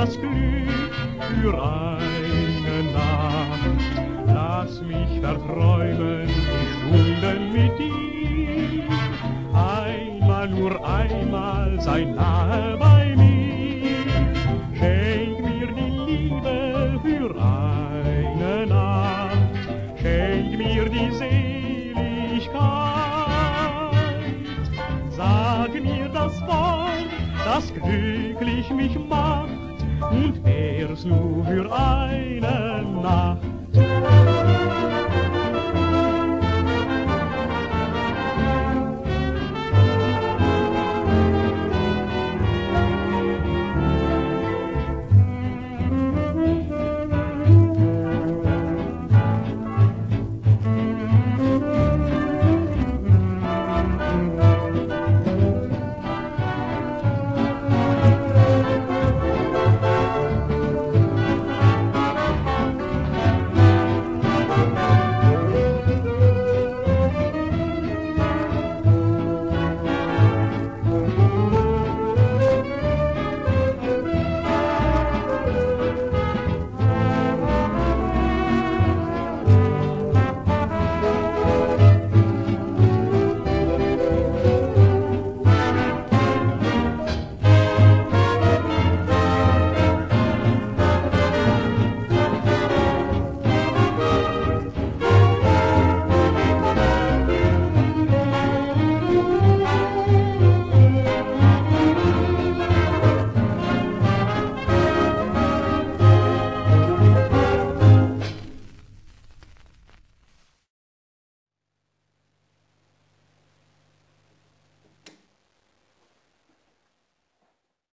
das Glück für eine Nacht. Lass mich verträumen die Stunden mit dir. Einmal, nur einmal, sei nahe bei mir. Schenk mir die Liebe für eine Nacht. Schenk mir die Seligkeit. Sag mir das Wort, das glücklich mich macht hm? und her nur für eine Nacht.